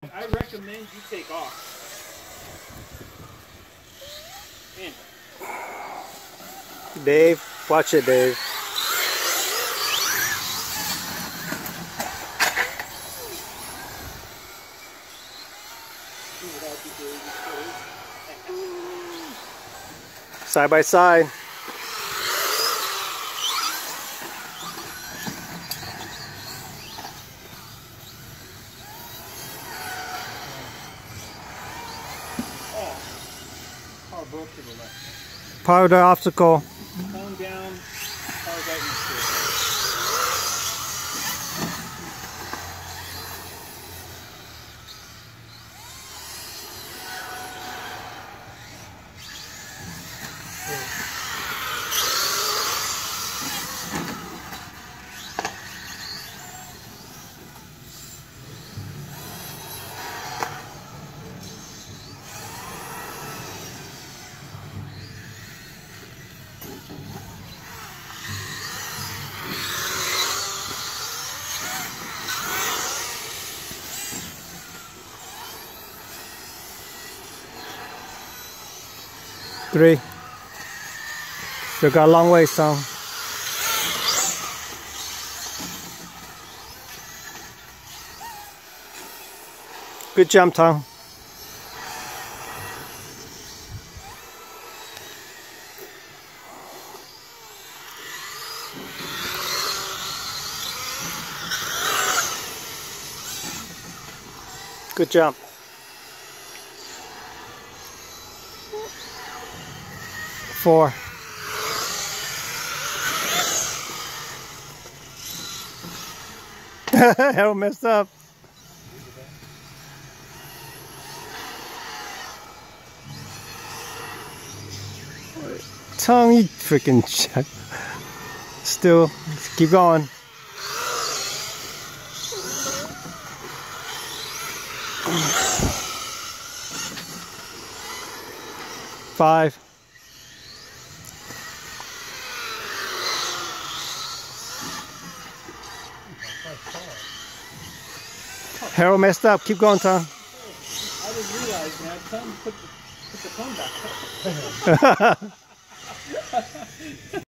I recommend you take off. Man, Dave, watch it, Dave. Side by side. Broke to the left. Obstacle. Down. Three. Still got a long way, son. Good jump, Tom. Good jump. Four. Hell messed up. Tongue, you freaking check. Still, keep going. Five. Harold messed up. Keep going, Tom. I didn't realize, man. Tell him to put the, put the phone back.